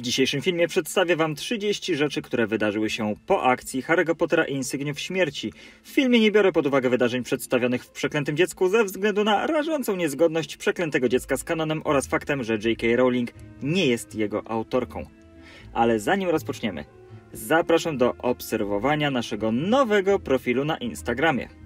W dzisiejszym filmie przedstawię Wam 30 rzeczy, które wydarzyły się po akcji Harry'ego Pottera i Insygniów Śmierci. W filmie nie biorę pod uwagę wydarzeń przedstawionych w Przeklętym Dziecku ze względu na rażącą niezgodność Przeklętego Dziecka z kanonem oraz faktem, że J.K. Rowling nie jest jego autorką. Ale zanim rozpoczniemy, zapraszam do obserwowania naszego nowego profilu na Instagramie.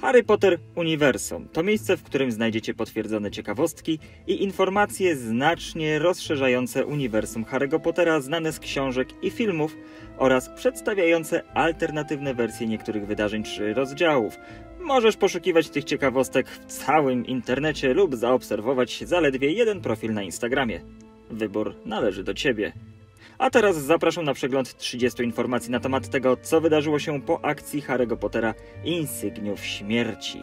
Harry Potter Uniwersum to miejsce, w którym znajdziecie potwierdzone ciekawostki i informacje znacznie rozszerzające uniwersum Harry'ego Pottera znane z książek i filmów oraz przedstawiające alternatywne wersje niektórych wydarzeń czy rozdziałów. Możesz poszukiwać tych ciekawostek w całym internecie lub zaobserwować zaledwie jeden profil na Instagramie. Wybór należy do Ciebie. A teraz zapraszam na przegląd 30 informacji na temat tego, co wydarzyło się po akcji Harry'ego Pottera Insygniów Śmierci.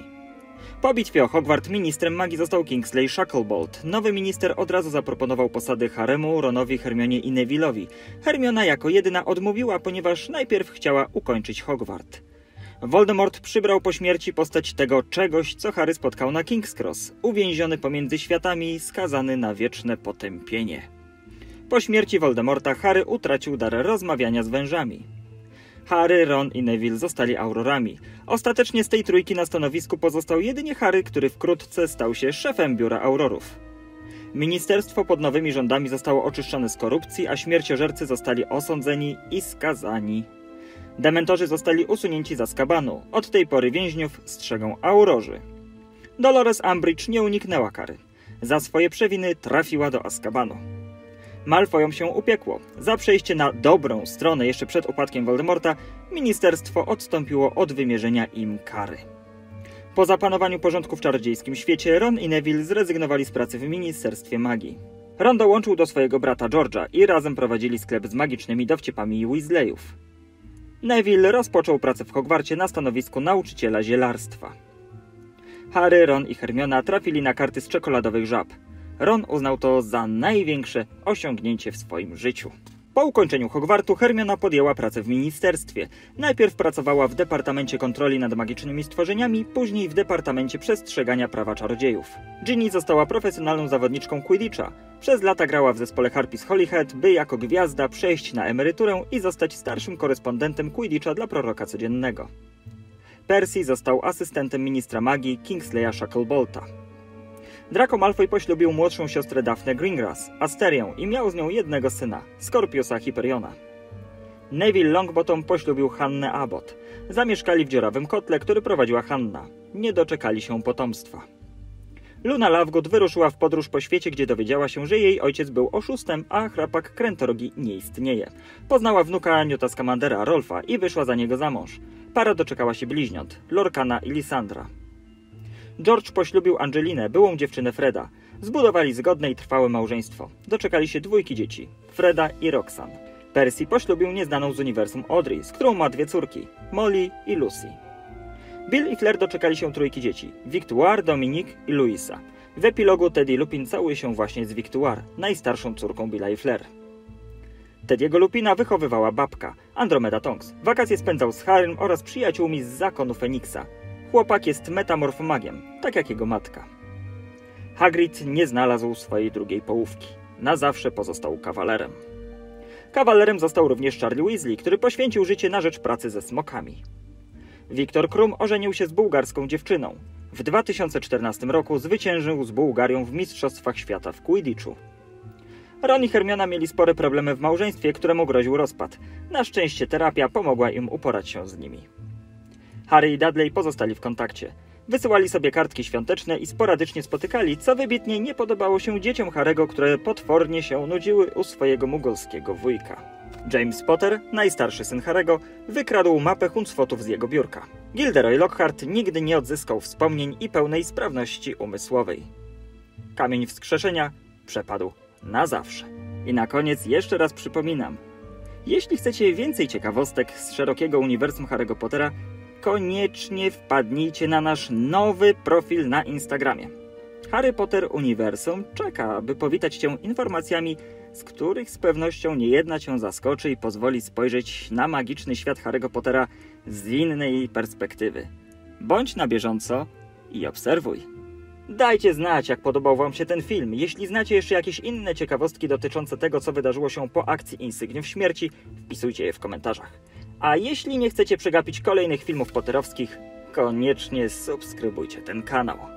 Po bitwie o Hogwart ministrem magii został Kingsley Shacklebolt. Nowy minister od razu zaproponował posady Haremu, Ronowi, Hermionie i Neville'owi. Hermiona jako jedyna odmówiła, ponieważ najpierw chciała ukończyć Hogwart. Voldemort przybrał po śmierci postać tego czegoś, co Harry spotkał na King's Cross, uwięziony pomiędzy światami, skazany na wieczne potępienie. Po śmierci Voldemorta Harry utracił dar rozmawiania z wężami. Harry, Ron i Neville zostali aurorami. Ostatecznie z tej trójki na stanowisku pozostał jedynie Harry, który wkrótce stał się szefem biura aurorów. Ministerstwo pod nowymi rządami zostało oczyszczone z korupcji, a śmierciożercy zostali osądzeni i skazani. Dementorzy zostali usunięci z Azkabanu. Od tej pory więźniów strzegą aurorzy. Dolores Umbridge nie uniknęła kary. Za swoje przewiny trafiła do Azkabanu. Malfoyom się upiekło. Za przejście na dobrą stronę jeszcze przed upadkiem Voldemorta, ministerstwo odstąpiło od wymierzenia im kary. Po zapanowaniu porządku w czarodziejskim świecie, Ron i Neville zrezygnowali z pracy w Ministerstwie Magii. Ron dołączył do swojego brata George'a i razem prowadzili sklep z magicznymi dowcipami Weasleyów. Neville rozpoczął pracę w Hogwarcie na stanowisku nauczyciela zielarstwa. Harry, Ron i Hermiona trafili na karty z czekoladowych żab – Ron uznał to za największe osiągnięcie w swoim życiu. Po ukończeniu Hogwartu Hermiona podjęła pracę w ministerstwie. Najpierw pracowała w Departamencie Kontroli nad Magicznymi Stworzeniami, później w Departamencie Przestrzegania Prawa Czarodziejów. Ginny została profesjonalną zawodniczką Quidditcha. Przez lata grała w zespole Harpies Holyhead, by jako gwiazda przejść na emeryturę i zostać starszym korespondentem Quidditcha dla proroka codziennego. Percy został asystentem ministra magii Kingsleya Shacklebolta. Draco Malfoy poślubił młodszą siostrę Daphne Greengrass, Asterię i miał z nią jednego syna, Scorpiusa Hyperiona. Neville Longbottom poślubił Hannę Abbott. Zamieszkali w dziurawym kotle, który prowadziła Hanna. Nie doczekali się potomstwa. Luna Lovegood wyruszyła w podróż po świecie, gdzie dowiedziała się, że jej ojciec był oszustem, a chrapak krętorogi nie istnieje. Poznała wnuka Newta Scamandera, Rolfa i wyszła za niego za mąż. Para doczekała się bliźniąt, Lorkana i Lisandra. George poślubił Angelinę, byłą dziewczynę Freda. Zbudowali zgodne i trwałe małżeństwo. Doczekali się dwójki dzieci, Freda i Roxanne. Percy poślubił nieznaną z uniwersum Audrey, z którą ma dwie córki, Molly i Lucy. Bill i Claire doczekali się trójki dzieci, Victoire, Dominique i Louisa. W epilogu Teddy Lupin całuje się właśnie z Victoire, najstarszą córką Billa i Flair. Tediego Lupina wychowywała babka, Andromeda Tonks. Wakacje spędzał z Harrym oraz przyjaciółmi z zakonu Feniksa. Chłopak jest metamorfomagiem, tak jak jego matka. Hagrid nie znalazł swojej drugiej połówki. Na zawsze pozostał kawalerem. Kawalerem został również Charlie Weasley, który poświęcił życie na rzecz pracy ze smokami. Wiktor Krum ożenił się z bułgarską dziewczyną. W 2014 roku zwyciężył z Bułgarią w Mistrzostwach Świata w Quidditchu. Ron i Hermiona mieli spore problemy w małżeństwie, któremu groził rozpad. Na szczęście terapia pomogła im uporać się z nimi. Harry i Dudley pozostali w kontakcie. Wysyłali sobie kartki świąteczne i sporadycznie spotykali, co wybitnie nie podobało się dzieciom Harego, które potwornie się nudziły u swojego mugolskiego wujka. James Potter, najstarszy syn Harego, wykradł mapę Huncfotów z jego biurka. Gilderoy Lockhart nigdy nie odzyskał wspomnień i pełnej sprawności umysłowej. Kamień wskrzeszenia przepadł na zawsze. I na koniec jeszcze raz przypominam. Jeśli chcecie więcej ciekawostek z szerokiego uniwersum Harry'ego Pottera, koniecznie wpadnijcie na nasz nowy profil na Instagramie. Harry Potter Uniwersum czeka, aby powitać Cię informacjami, z których z pewnością niejedna Cię zaskoczy i pozwoli spojrzeć na magiczny świat Harry'ego Pottera z innej perspektywy. Bądź na bieżąco i obserwuj. Dajcie znać, jak podobał Wam się ten film. Jeśli znacie jeszcze jakieś inne ciekawostki dotyczące tego, co wydarzyło się po akcji Insygniów Śmierci, wpisujcie je w komentarzach. A jeśli nie chcecie przegapić kolejnych filmów poterowskich, koniecznie subskrybujcie ten kanał.